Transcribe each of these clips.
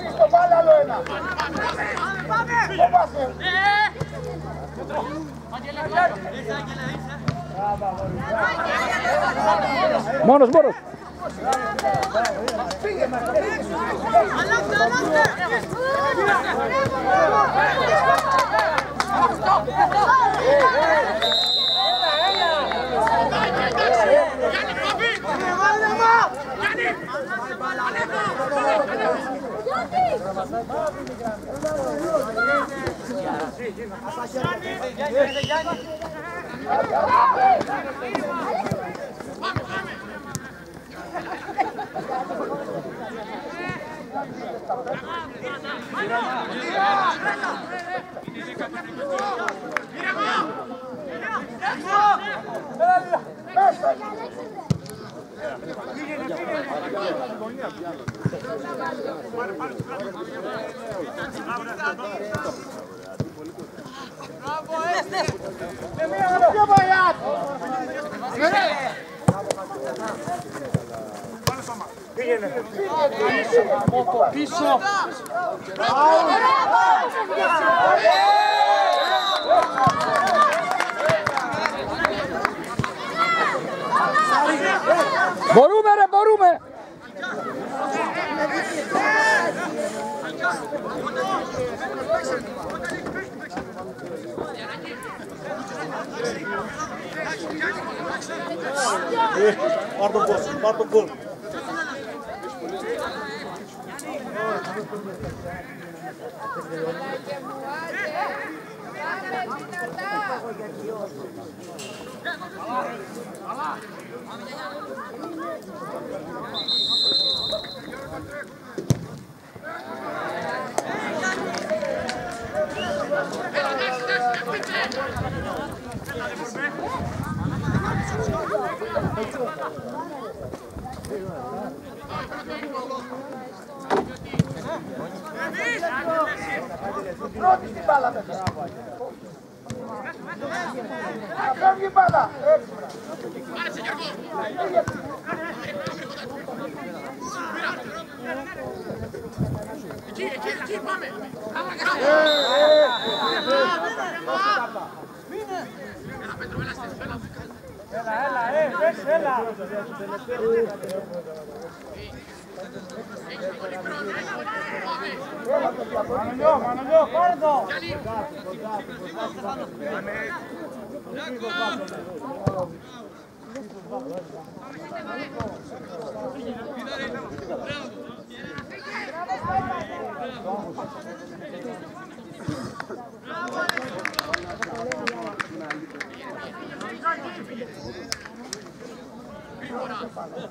Ρίξτε πάλι άλλο ένα. Gel gel gel. Πίσω. Μπορούμε ρε, μπορούμε. Πάρ' τον κόλ, πάρ' τον κόλ. Πρώτη Να φεύγει η μπάλα. Έτσι. Μανολιό, Μανολιό, πάρε το! Μπράβο, Πάμε, πάμε,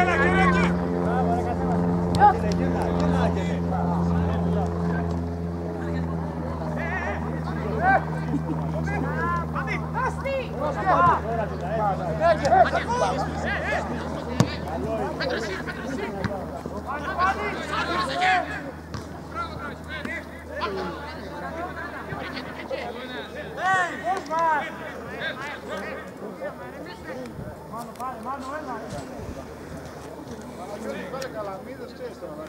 Έλα, Simon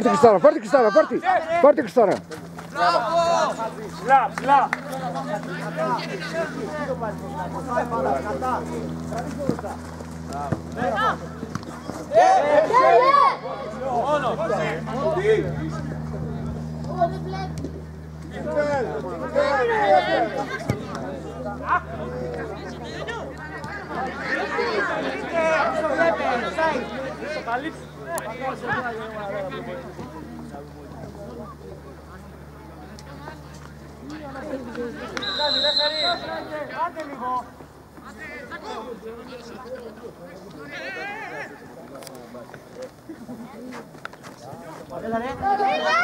Για την Κριστώρα, για την Κριστώρα, για την Κριστώρα. Τι Άντε λίγο. Έλα ρε. Έλα.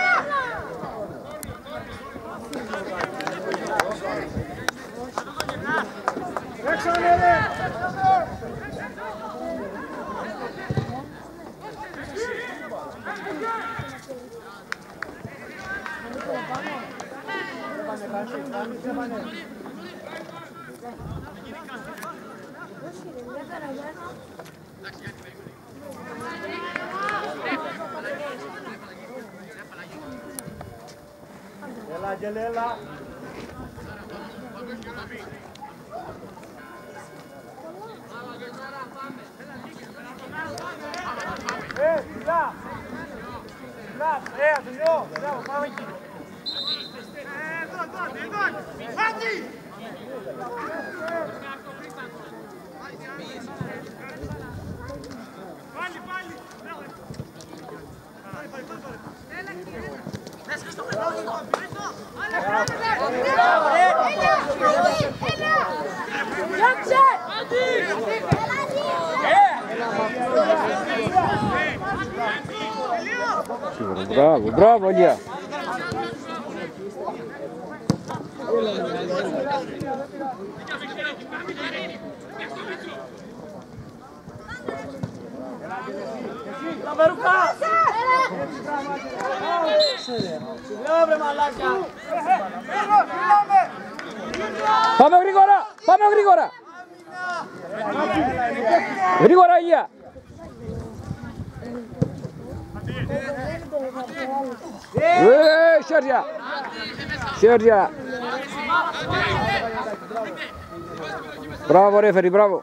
Άγγελε, έλα. Ε, φιλά. Φιλά, ε, αδειλό. Μπράβο, πάμε εκεί. Εδώ, εδώ, εδώ. Πάτη! Πάλι, πάλι. Έλα, κύριε. Браво, браво, Илья! Лава рука! Πάμε γρήγορα, πάμε γρήγορα. Γρήγορα, Αγία. Ε, Σέρια. Σέρια. Μπράβο, ρέφερη, μπράβο.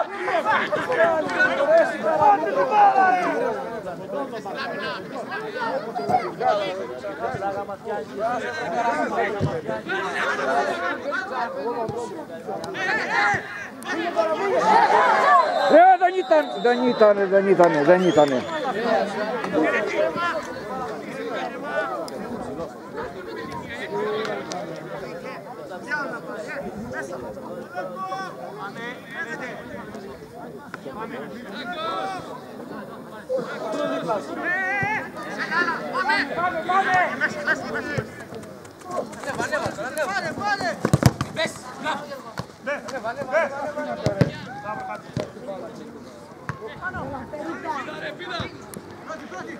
E, Danitane, Danitane, Danitane, Danitane. Amen. Amen. Πίδα, ρε, πίδα! Πρώτη, πρώτη!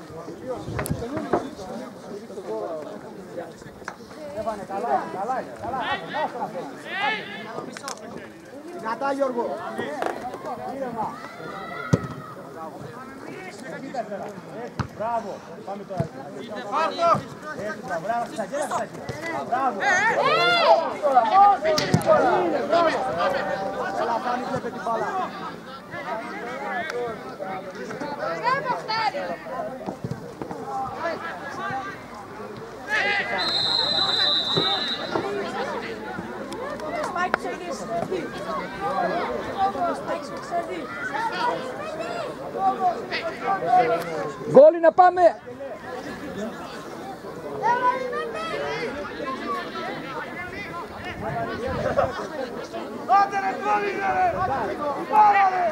Κατά Γιώργο. Μπράβο. Πάμε τώρα. Έτσι, μπράβο. Μπράβο, στα χέρια, στα χέρια. Μπράβο. Καλά, πάνε βλέπε την μπάλα. Γκόλι να πάμε. Άντε ρε κόλλη ρε. Πάρα ρε.